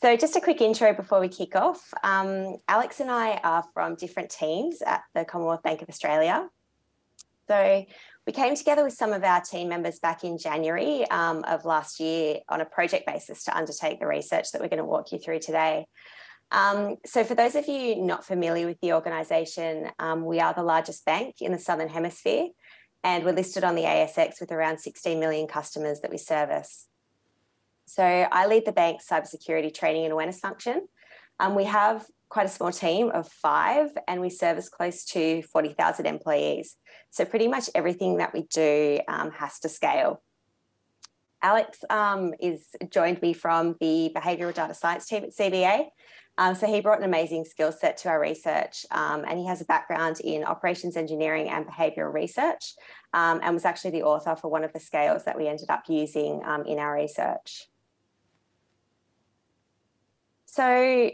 So just a quick intro before we kick off. Um, Alex and I are from different teams at the Commonwealth Bank of Australia. So we came together with some of our team members back in January um, of last year on a project basis to undertake the research that we're going to walk you through today. Um, so for those of you not familiar with the organisation, um, we are the largest bank in the Southern Hemisphere and we're listed on the ASX with around 16 million customers that we service. So I lead the bank's cybersecurity training and awareness function. Um, we have quite a small team of five and we service close to 40,000 employees. So pretty much everything that we do um, has to scale. Alex um, is joined me from the behavioural data science team at CBA. Um, so he brought an amazing skill set to our research um, and he has a background in operations engineering and behavioural research um, and was actually the author for one of the scales that we ended up using um, in our research. So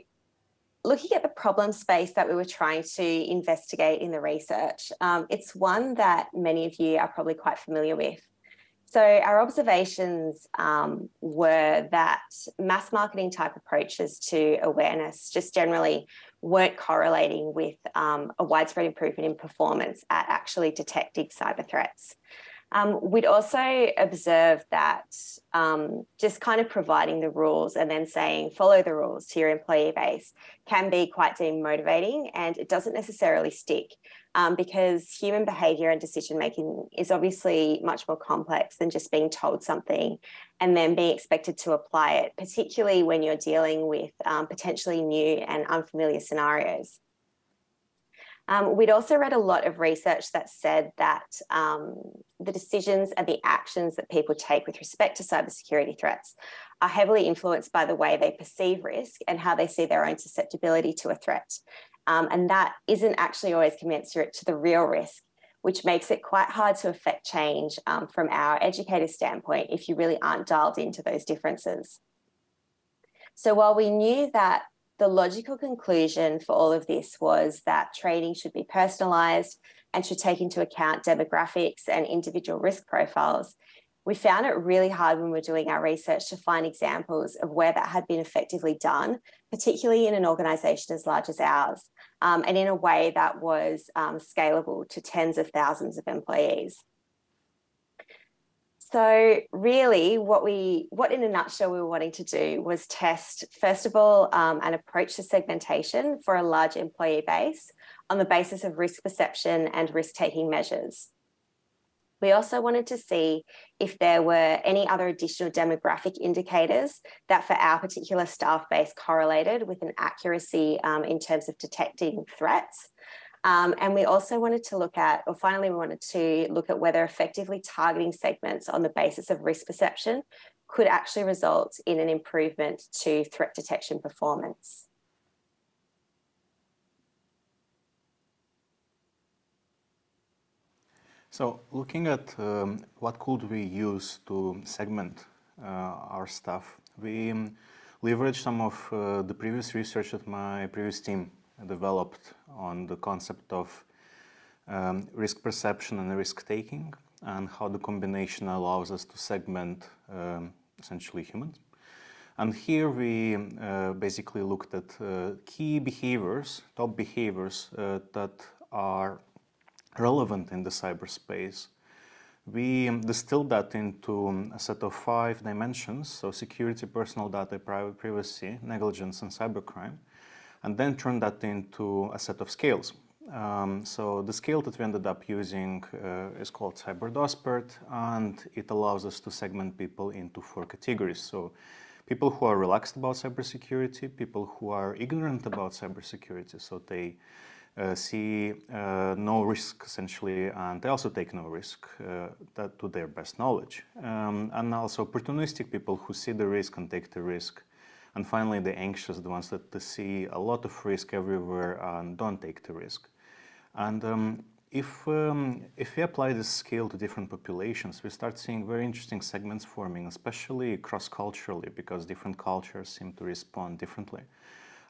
looking at the problem space that we were trying to investigate in the research, um, it's one that many of you are probably quite familiar with. So our observations um, were that mass marketing type approaches to awareness just generally weren't correlating with um, a widespread improvement in performance at actually detecting cyber threats. Um, we'd also observed that um, just kind of providing the rules and then saying follow the rules to your employee base can be quite demotivating and it doesn't necessarily stick um, because human behavior and decision making is obviously much more complex than just being told something and then being expected to apply it, particularly when you're dealing with um, potentially new and unfamiliar scenarios. Um, we'd also read a lot of research that said that um, the decisions and the actions that people take with respect to cybersecurity threats are heavily influenced by the way they perceive risk and how they see their own susceptibility to a threat. Um, and that isn't actually always commensurate to the real risk, which makes it quite hard to affect change um, from our educator standpoint if you really aren't dialed into those differences. So while we knew that the logical conclusion for all of this was that training should be personalised and should take into account demographics and individual risk profiles, we found it really hard when we were doing our research to find examples of where that had been effectively done, particularly in an organisation as large as ours, um, and in a way that was um, scalable to tens of thousands of employees. So really what we, what in a nutshell we were wanting to do was test, first of all, um, an approach to segmentation for a large employee base on the basis of risk perception and risk-taking measures. We also wanted to see if there were any other additional demographic indicators that for our particular staff base correlated with an accuracy um, in terms of detecting threats. Um, and we also wanted to look at, or finally we wanted to look at whether effectively targeting segments on the basis of risk perception could actually result in an improvement to threat detection performance. So looking at um, what could we use to segment uh, our stuff, we um, leveraged some of uh, the previous research that my previous team developed on the concept of um, risk perception and risk taking and how the combination allows us to segment um, essentially humans. And here we uh, basically looked at uh, key behaviors, top behaviors uh, that are relevant in the cyberspace. We distilled that into a set of five dimensions, so security, personal data, private privacy, negligence, and cybercrime, and then turn that into a set of scales. Um, so the scale that we ended up using uh, is called CyberDospert, and it allows us to segment people into four categories. So people who are relaxed about cybersecurity, people who are ignorant about cybersecurity, so they uh, see uh, no risk essentially, and they also take no risk uh, that to their best knowledge. Um, and also opportunistic people who see the risk and take the risk. And finally, the anxious, the ones that see a lot of risk everywhere and don't take the risk. And um, if, um, if we apply this scale to different populations, we start seeing very interesting segments forming, especially cross-culturally, because different cultures seem to respond differently.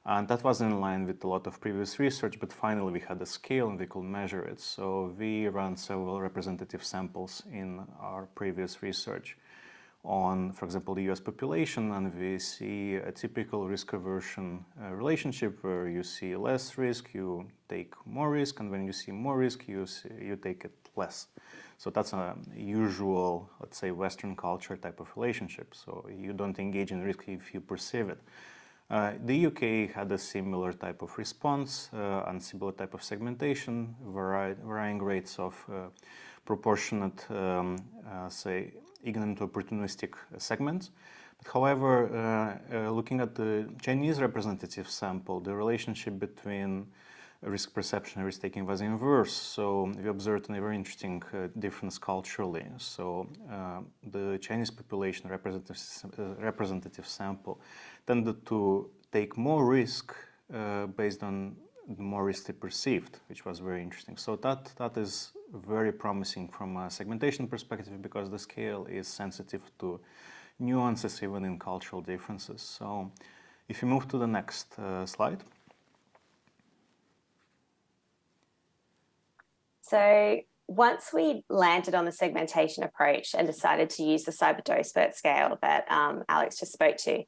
And that was in line with a lot of previous research, but finally we had a scale and we could measure it. So we ran several representative samples in our previous research on, for example, the US population, and we see a typical risk aversion uh, relationship where you see less risk, you take more risk, and when you see more risk, you, see, you take it less. So that's a usual, let's say, Western culture type of relationship. So you don't engage in risk if you perceive it. Uh, the UK had a similar type of response uh, and similar type of segmentation, varying rates of uh, proportionate, um, uh, say, ignorant opportunistic segments. But however, uh, uh, looking at the Chinese representative sample, the relationship between risk perception and risk taking was inverse. So we observed a very interesting uh, difference culturally. So uh, the Chinese population representative, uh, representative sample tended to take more risk uh, based on more risk they perceived, which was very interesting. So that that is very promising from a segmentation perspective because the scale is sensitive to nuances even in cultural differences. So if you move to the next uh, slide. So once we landed on the segmentation approach and decided to use the cyber Dospert scale that um, Alex just spoke to,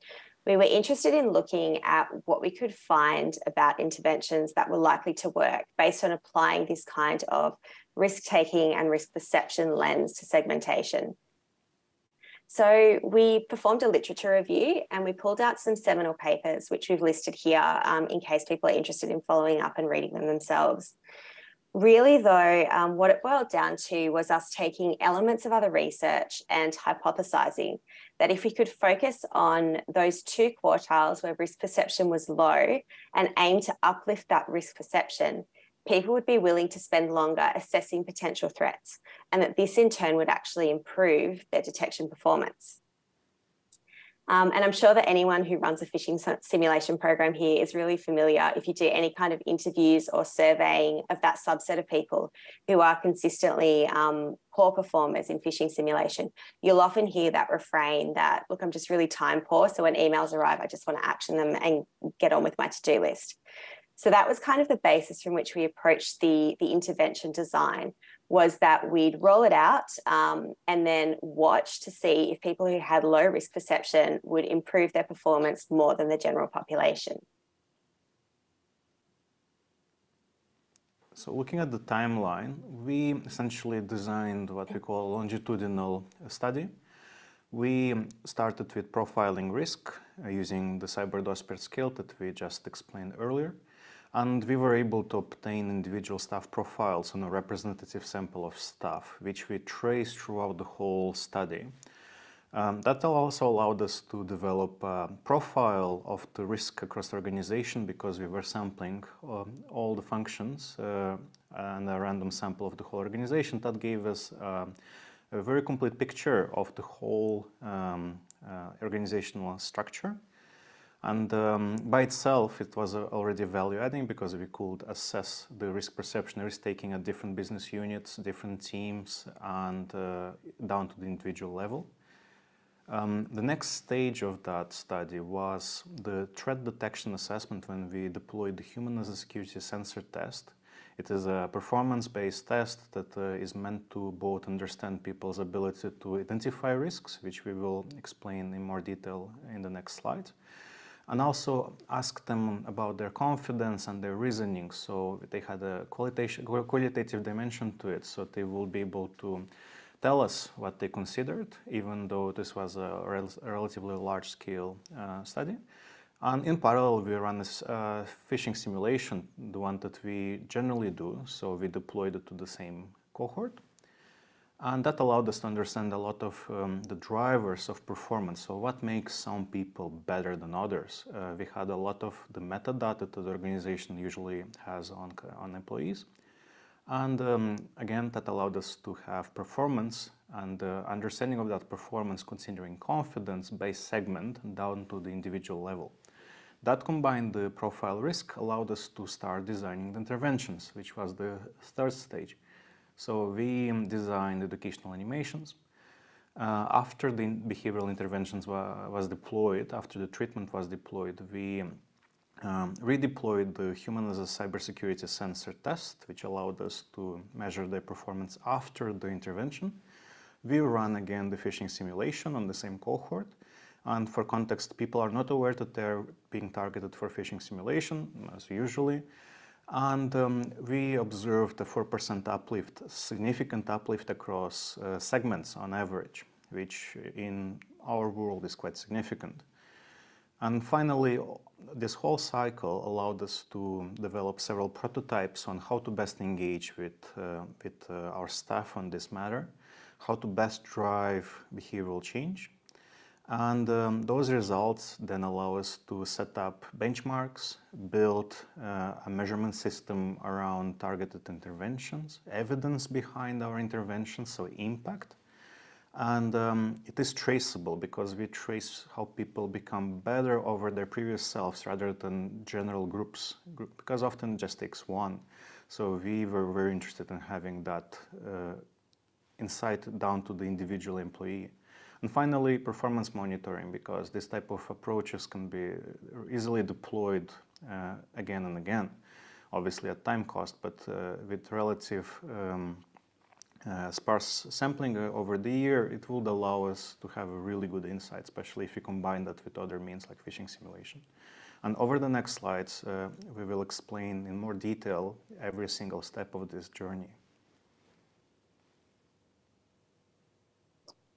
we were interested in looking at what we could find about interventions that were likely to work based on applying this kind of risk taking and risk perception lens to segmentation. So we performed a literature review and we pulled out some seminal papers, which we've listed here um, in case people are interested in following up and reading them themselves. Really, though, um, what it boiled down to was us taking elements of other research and hypothesizing that if we could focus on those two quartiles where risk perception was low and aim to uplift that risk perception, people would be willing to spend longer assessing potential threats, and that this in turn would actually improve their detection performance. Um, and I'm sure that anyone who runs a phishing simulation program here is really familiar if you do any kind of interviews or surveying of that subset of people who are consistently um, poor performers in phishing simulation. You'll often hear that refrain that, look, I'm just really time poor. So when emails arrive, I just want to action them and get on with my to do list. So that was kind of the basis from which we approached the, the intervention design was that we'd roll it out um, and then watch to see if people who had low risk perception would improve their performance more than the general population. So looking at the timeline, we essentially designed what we call a longitudinal study. We started with profiling risk uh, using the cyber scale that we just explained earlier. And we were able to obtain individual staff profiles on a representative sample of staff, which we traced throughout the whole study. Um, that also allowed us to develop a profile of the risk across the organization because we were sampling um, all the functions uh, and a random sample of the whole organization. That gave us uh, a very complete picture of the whole um, uh, organizational structure. And um, by itself, it was uh, already value adding because we could assess the risk perception, risk taking at different business units, different teams, and uh, down to the individual level. Um, the next stage of that study was the threat detection assessment when we deployed the human as a security sensor test. It is a performance-based test that uh, is meant to both understand people's ability to identify risks, which we will explain in more detail in the next slide, and also ask them about their confidence and their reasoning. So they had a qualitative dimension to it, so they will be able to tell us what they considered, even though this was a, rel relatively large-scale uh, study. And in parallel, we run this uh, phishing simulation, the one that we generally do. So we deployed it to the same cohort. And that allowed us to understand a lot of um, the drivers of performance. So what makes some people better than others? Uh, we had a lot of the metadata that the organization usually has on, on employees. And um, again, that allowed us to have performance and uh, understanding of that performance considering confidence by segment down to the individual level. That combined the profile risk allowed us to start designing the interventions, which was the third stage. So we designed educational animations. Uh, after the behavioral interventions wa was deployed, after the treatment was deployed, we um, redeployed the human as a cybersecurity sensor test, which allowed us to measure the performance after the intervention. we run again the phishing simulation on the same cohort. And for context, people are not aware that they're being targeted for phishing simulation, as usually. And um, we observed a 4% uplift, significant uplift across uh, segments on average, which in our world is quite significant. And finally, this whole cycle allowed us to develop several prototypes on how to best engage with, uh, with uh, our staff on this matter, how to best drive behavioral change. And um, those results then allow us to set up benchmarks, build uh, a measurement system around targeted interventions, evidence behind our interventions, so impact, and um, it is traceable because we trace how people become better over their previous selves rather than general groups, because often it just takes one. So we were very interested in having that uh, insight down to the individual employee. And finally, performance monitoring, because this type of approaches can be easily deployed uh, again and again, obviously at time cost, but uh, with relative um, uh, sparse sampling uh, over the year, it would allow us to have a really good insight, especially if you combine that with other means like phishing simulation. And over the next slides, uh, we will explain in more detail every single step of this journey.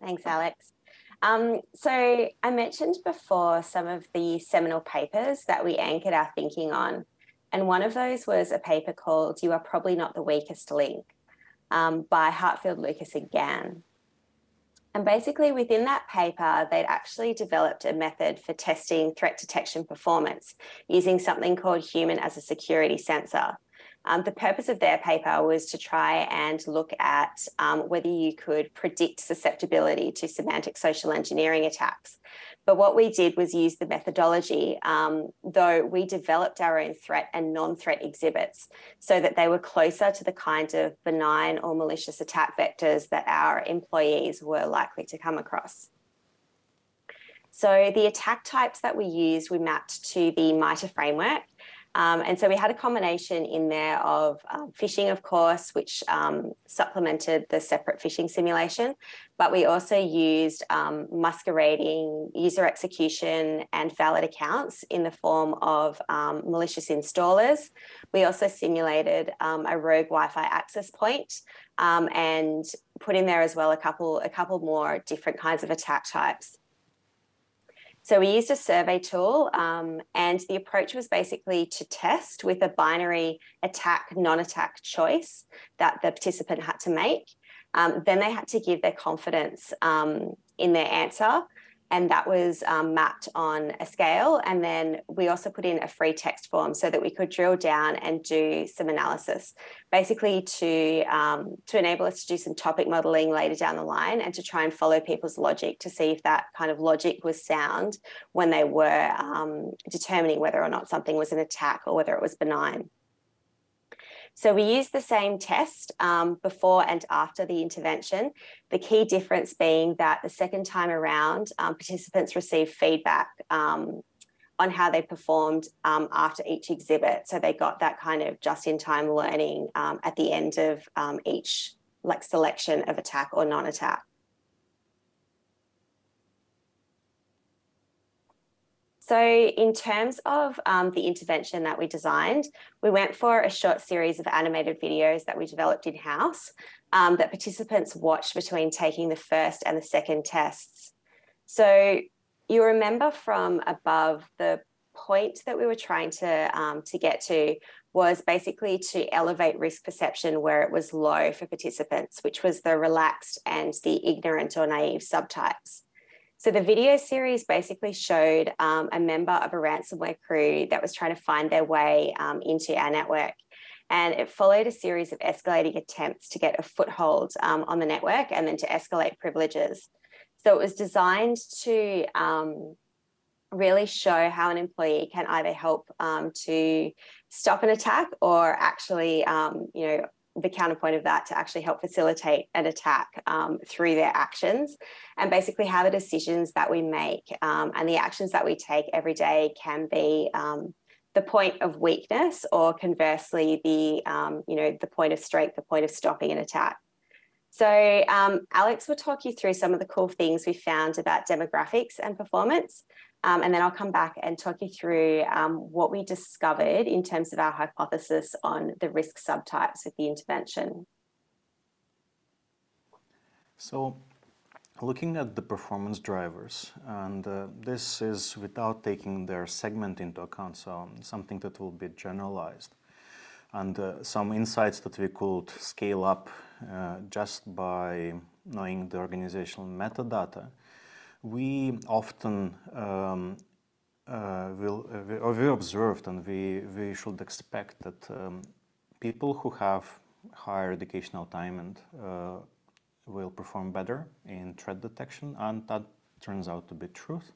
Thanks, Alex. Um, so I mentioned before some of the seminal papers that we anchored our thinking on. And one of those was a paper called You Are Probably Not the Weakest Link um, by Heartfield, Loukas, and Gan. And basically, within that paper, they'd actually developed a method for testing threat detection performance using something called human as a security sensor. Um, the purpose of their paper was to try and look at um, whether you could predict susceptibility to semantic social engineering attacks. But what we did was use the methodology, um, though we developed our own threat and non threat exhibits so that they were closer to the kind of benign or malicious attack vectors that our employees were likely to come across. So the attack types that we used, we mapped to the MITRE framework. Um, and so we had a combination in there of um, phishing, of course, which um, supplemented the separate phishing simulation. But we also used um, masquerading user execution and valid accounts in the form of um, malicious installers. We also simulated um, a rogue Wi-Fi access point, and put in there as well a couple a couple more different kinds of attack types. So we used a survey tool, um, and the approach was basically to test with a binary attack, non attack choice that the participant had to make. Um, then they had to give their confidence um, in their answer and that was um, mapped on a scale. And then we also put in a free text form so that we could drill down and do some analysis, basically to um, to enable us to do some topic modeling later down the line and to try and follow people's logic to see if that kind of logic was sound when they were um, determining whether or not something was an attack or whether it was benign. So we use the same test um, before and after the intervention. The key difference being that the second time around, um, participants receive feedback um, on how they performed um, after each exhibit. So they got that kind of just-in-time learning um, at the end of um, each like selection of attack or non-attack. So, in terms of um, the intervention that we designed, we went for a short series of animated videos that we developed in house um, that participants watched between taking the first and the second tests. So, you remember from above the point that we were trying to um, to get to was basically to elevate risk perception where it was low for participants, which was the relaxed and the ignorant or naive subtypes. So the video series basically showed um, a member of a ransomware crew that was trying to find their way um, into our network. And it followed a series of escalating attempts to get a foothold um, on the network and then to escalate privileges. So it was designed to um, really show how an employee can either help um, to stop an attack or actually, um, you know, the counterpoint of that to actually help facilitate an attack um, through their actions and basically how the decisions that we make um, and the actions that we take every day can be um, the point of weakness or conversely the um, you know the point of strength the point of stopping an attack So um, Alex will talk you through some of the cool things we found about demographics and performance. Um, and then I'll come back and talk you through um, what we discovered in terms of our hypothesis on the risk subtypes with the intervention. So looking at the performance drivers, and uh, this is without taking their segment into account, so something that will be generalized. And uh, some insights that we could scale up uh, just by knowing the organizational metadata we often um, uh, will, uh, we, or we observed and we, we should expect that um, people who have higher educational attainment uh, will perform better in threat detection, and that turns out to be truth.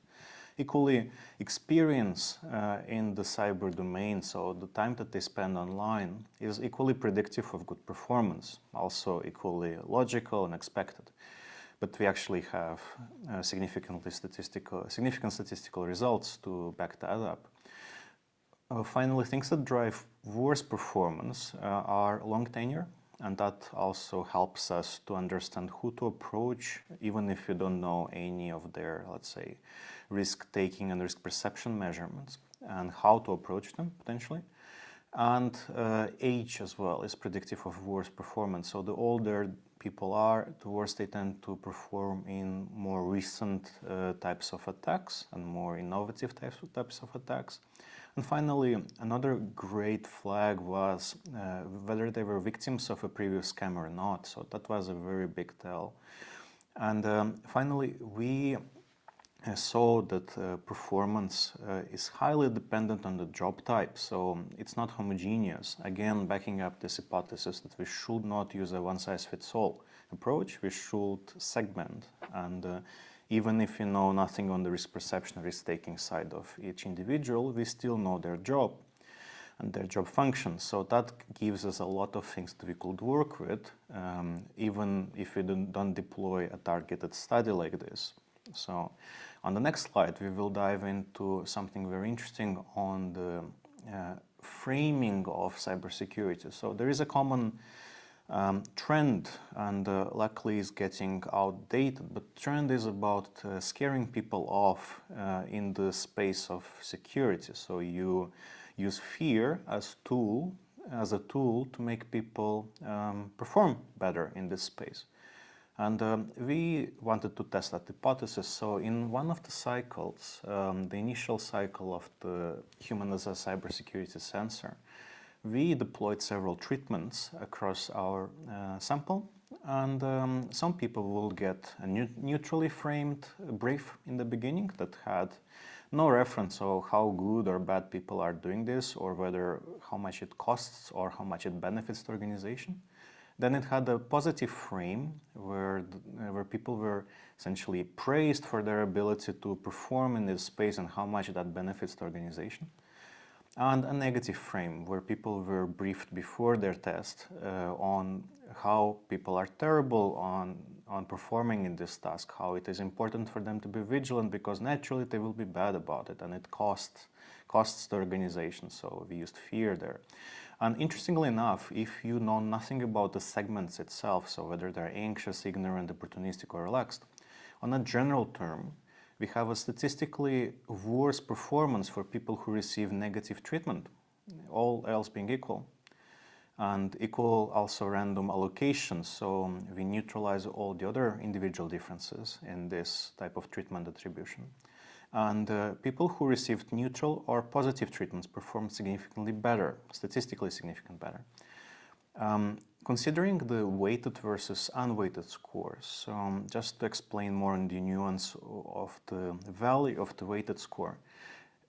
Equally, experience uh, in the cyber domain, so the time that they spend online, is equally predictive of good performance, also equally logical and expected but we actually have uh, significantly statistical, significant statistical results to back that up. Uh, finally, things that drive worse performance uh, are long tenure, and that also helps us to understand who to approach, even if you don't know any of their, let's say, risk-taking and risk perception measurements, and how to approach them potentially. And uh, age as well is predictive of worse performance. So the older people are, the worse they tend to perform in more recent uh, types of attacks and more innovative types of, types of attacks. And finally, another great flag was uh, whether they were victims of a previous scam or not. So that was a very big tell. And um, finally, we saw that uh, performance uh, is highly dependent on the job type, so it's not homogeneous. Again, backing up this hypothesis that we should not use a one-size-fits-all approach, we should segment. And uh, even if we know nothing on the risk perception, risk-taking side of each individual, we still know their job and their job function. So that gives us a lot of things that we could work with, um, even if we don't deploy a targeted study like this. So on the next slide, we will dive into something very interesting on the uh, framing of cybersecurity. So there is a common um, trend, and uh, luckily is getting outdated, but trend is about uh, scaring people off uh, in the space of security. So you use fear as tool as a tool to make people um, perform better in this space. And um, we wanted to test that hypothesis. So in one of the cycles, um, the initial cycle of the human as a cybersecurity sensor, we deployed several treatments across our uh, sample. And um, some people will get a neutrally framed brief in the beginning that had no reference of how good or bad people are doing this or whether how much it costs or how much it benefits the organization. Then it had a positive frame where, where people were essentially praised for their ability to perform in this space and how much that benefits the organization. And a negative frame where people were briefed before their test uh, on how people are terrible on, on performing in this task, how it is important for them to be vigilant because naturally they will be bad about it and it costs, costs the organization. So we used fear there. And interestingly enough, if you know nothing about the segments itself, so whether they're anxious, ignorant, opportunistic, or relaxed, on a general term, we have a statistically worse performance for people who receive negative treatment, all else being equal. And equal also random allocations, so we neutralize all the other individual differences in this type of treatment attribution. And uh, people who received neutral or positive treatments performed significantly better, statistically significantly better. Um, considering the weighted versus unweighted scores, um, just to explain more on the nuance of the value of the weighted score,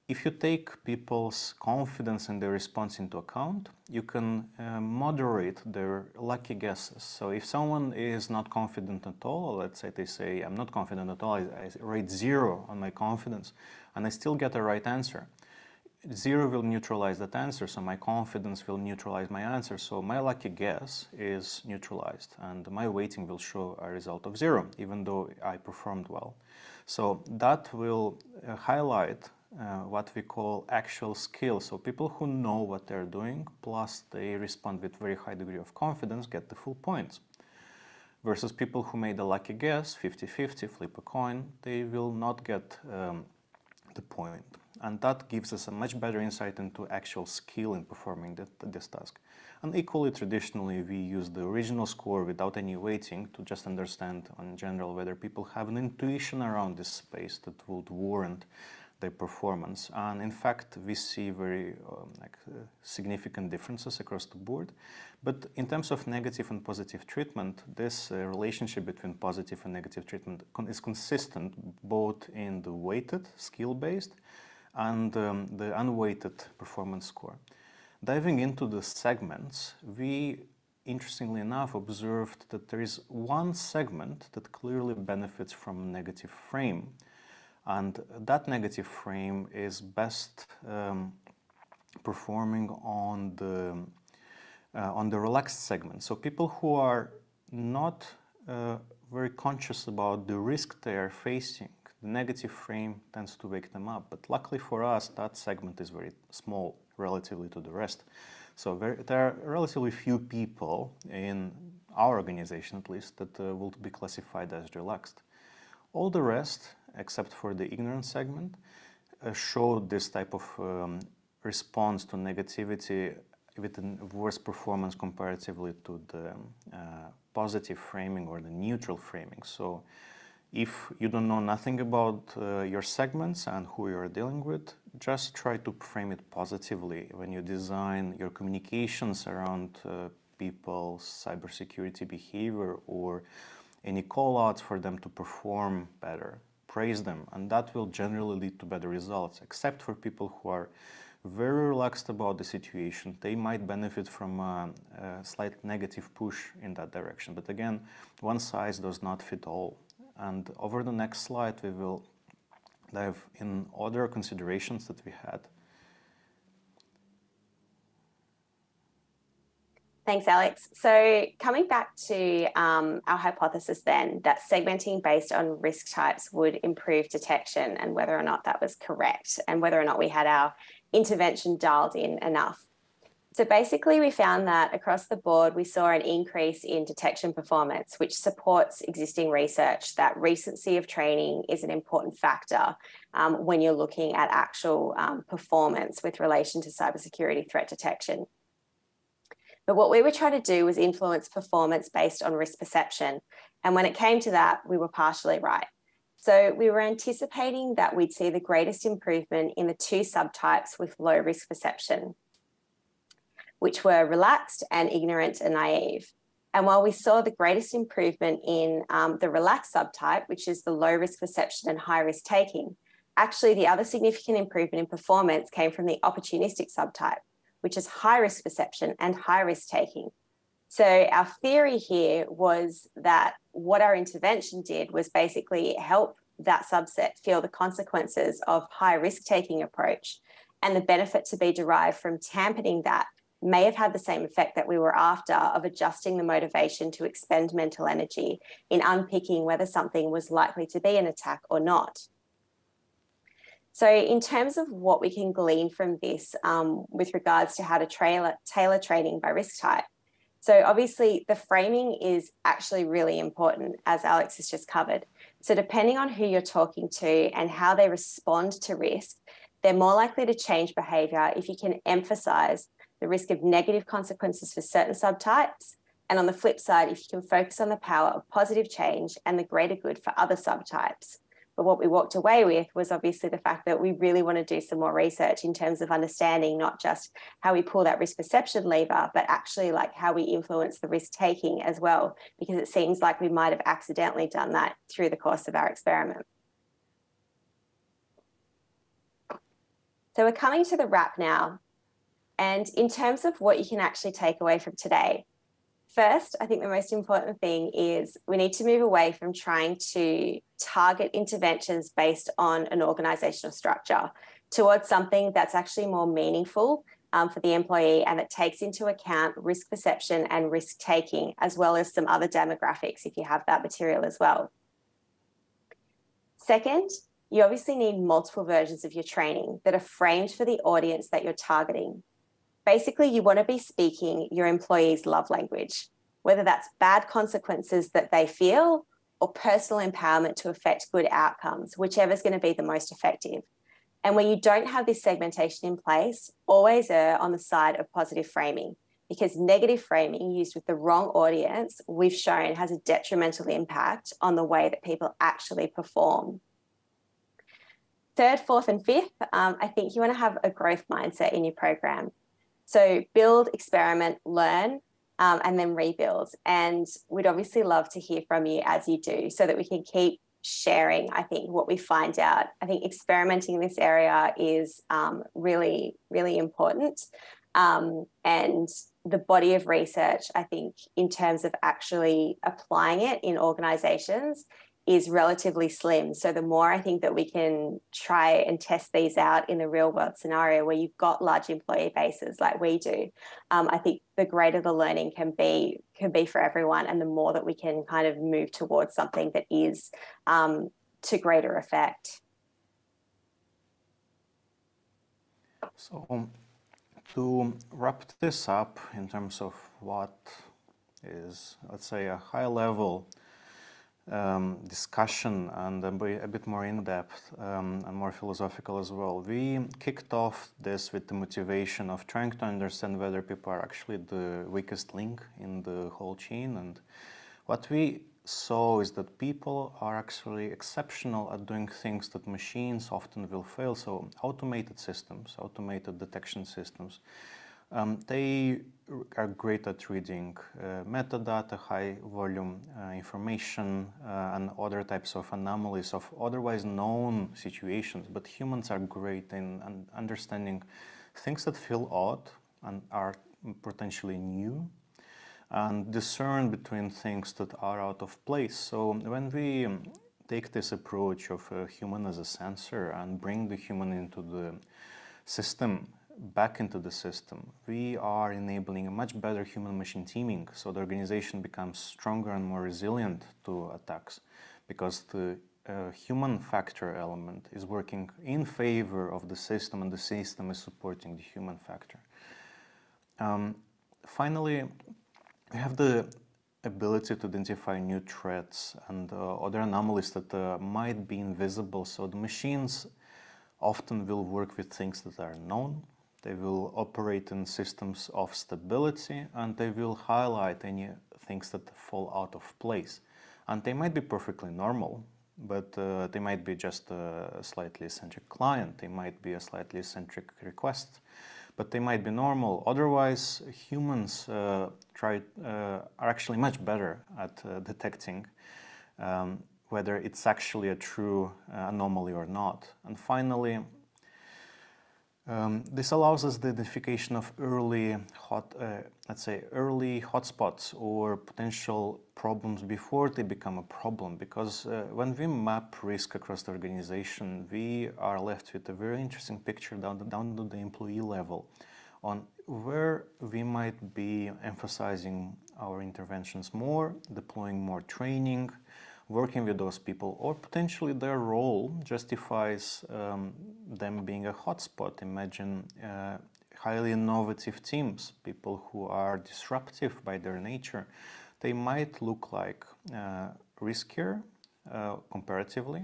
if you take people's confidence in their response into account, you can uh, moderate their lucky guesses. So if someone is not confident at all, let's say they say, I'm not confident at all, I, I rate zero on my confidence, and I still get a right answer. Zero will neutralize that answer, so my confidence will neutralize my answer. So my lucky guess is neutralized, and my weighting will show a result of zero, even though I performed well. So that will uh, highlight uh, what we call actual skill. So people who know what they're doing, plus they respond with very high degree of confidence, get the full points. versus people who made a lucky guess, 50-50, flip a coin, they will not get um, the point. And that gives us a much better insight into actual skill in performing the, this task. And equally, traditionally, we use the original score without any weighting to just understand in general whether people have an intuition around this space that would warrant their performance. And in fact, we see very um, like, uh, significant differences across the board. But in terms of negative and positive treatment, this uh, relationship between positive and negative treatment con is consistent both in the weighted, skill-based, and um, the unweighted performance score. Diving into the segments, we interestingly enough observed that there is one segment that clearly benefits from negative frame and that negative frame is best um, performing on the uh, on the relaxed segment. So people who are not uh, very conscious about the risk they are facing, the negative frame tends to wake them up. But luckily for us, that segment is very small relatively to the rest. So very, there are relatively few people in our organization, at least, that uh, will be classified as relaxed. All the rest except for the ignorant segment, uh, showed this type of um, response to negativity with a worse performance comparatively to the uh, positive framing or the neutral framing. So if you don't know nothing about uh, your segments and who you're dealing with, just try to frame it positively when you design your communications around uh, people's cybersecurity behavior or any call outs for them to perform better praise them, and that will generally lead to better results, except for people who are very relaxed about the situation. They might benefit from a, a slight negative push in that direction. But again, one size does not fit all. And over the next slide, we will dive in other considerations that we had Thanks, Alex. So coming back to um, our hypothesis then that segmenting based on risk types would improve detection and whether or not that was correct and whether or not we had our intervention dialed in enough. So basically we found that across the board, we saw an increase in detection performance, which supports existing research that recency of training is an important factor um, when you're looking at actual um, performance with relation to cybersecurity threat detection. But what we were trying to do was influence performance based on risk perception. And when it came to that, we were partially right. So we were anticipating that we'd see the greatest improvement in the two subtypes with low risk perception, which were relaxed and ignorant and naive. And while we saw the greatest improvement in um, the relaxed subtype, which is the low risk perception and high risk taking, actually the other significant improvement in performance came from the opportunistic subtype, which is high risk perception and high risk taking. So, our theory here was that what our intervention did was basically help that subset feel the consequences of high risk taking approach and the benefit to be derived from tampering that may have had the same effect that we were after of adjusting the motivation to expend mental energy in unpicking whether something was likely to be an attack or not. So, in terms of what we can glean from this um, with regards to how to tailor, tailor training by risk type, so obviously the framing is actually really important, as Alex has just covered. So, depending on who you're talking to and how they respond to risk, they're more likely to change behavior if you can emphasize the risk of negative consequences for certain subtypes. And on the flip side, if you can focus on the power of positive change and the greater good for other subtypes. But what we walked away with was obviously the fact that we really want to do some more research in terms of understanding not just how we pull that risk perception lever, but actually like how we influence the risk taking as well, because it seems like we might have accidentally done that through the course of our experiment. So we're coming to the wrap now. And in terms of what you can actually take away from today, First, I think the most important thing is we need to move away from trying to target interventions based on an organizational structure towards something that's actually more meaningful um, for the employee and that takes into account risk perception and risk taking, as well as some other demographics if you have that material as well. Second, you obviously need multiple versions of your training that are framed for the audience that you're targeting basically you want to be speaking your employees' love language. whether that's bad consequences that they feel or personal empowerment to affect good outcomes, whichever is going to be the most effective. And when you don't have this segmentation in place, always err on the side of positive framing because negative framing used with the wrong audience, we've shown has a detrimental impact on the way that people actually perform. Third, fourth, and fifth, um, I think you want to have a growth mindset in your program. So build, experiment, learn, um, and then rebuild. And we'd obviously love to hear from you as you do so that we can keep sharing, I think, what we find out. I think experimenting in this area is um, really, really important. Um, and the body of research, I think, in terms of actually applying it in organizations is relatively slim. So the more I think that we can try and test these out in the real world scenario where you've got large employee bases like we do, um, I think the greater the learning can be can be for everyone, and the more that we can kind of move towards something that is um, to greater effect. So um, to wrap this up in terms of what is, let's say, a high level um, discussion and a bit more in depth um, and more philosophical as well. We kicked off this with the motivation of trying to understand whether people are actually the weakest link in the whole chain. And what we saw is that people are actually exceptional at doing things that machines often will fail. So, automated systems, automated detection systems. Um, they are great at reading uh, metadata, high volume uh, information, uh, and other types of anomalies of otherwise known situations. But humans are great in understanding things that feel odd and are potentially new and discern between things that are out of place. So when we um, take this approach of a human as a sensor and bring the human into the system, back into the system, we are enabling a much better human machine teaming so the organization becomes stronger and more resilient to attacks because the uh, human factor element is working in favor of the system and the system is supporting the human factor. Um, finally, we have the ability to identify new threats and uh, other anomalies that uh, might be invisible. So the machines often will work with things that are known they will operate in systems of stability and they will highlight any things that fall out of place. And they might be perfectly normal, but uh, they might be just a slightly eccentric client. They might be a slightly eccentric request, but they might be normal. Otherwise, humans uh, try, uh, are actually much better at uh, detecting um, whether it's actually a true uh, anomaly or not. And finally, um, this allows us the identification of early hot, uh, let's say, early hotspots or potential problems before they become a problem. Because uh, when we map risk across the organization, we are left with a very interesting picture down, the, down to the employee level on where we might be emphasizing our interventions more, deploying more training, working with those people, or potentially their role justifies um, them being a hotspot. Imagine uh, highly innovative teams, people who are disruptive by their nature. They might look like uh, riskier uh, comparatively,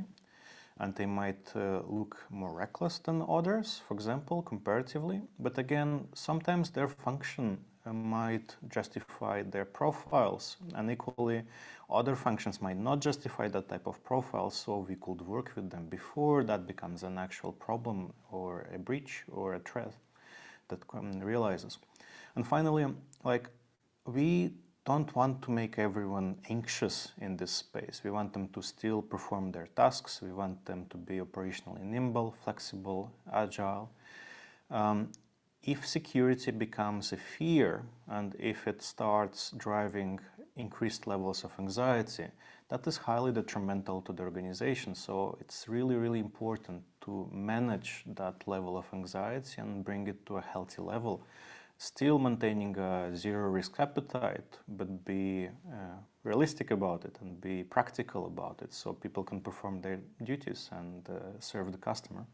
and they might uh, look more reckless than others, for example, comparatively. But again, sometimes their function might justify their profiles, and equally, other functions might not justify that type of profile, so we could work with them before that becomes an actual problem or a breach or a threat that realizes. And finally, like we don't want to make everyone anxious in this space. We want them to still perform their tasks. We want them to be operationally nimble, flexible, agile. Um, if security becomes a fear and if it starts driving increased levels of anxiety, that is highly detrimental to the organization. So it's really, really important to manage that level of anxiety and bring it to a healthy level. Still maintaining a zero risk appetite, but be uh, realistic about it and be practical about it so people can perform their duties and uh, serve the customer.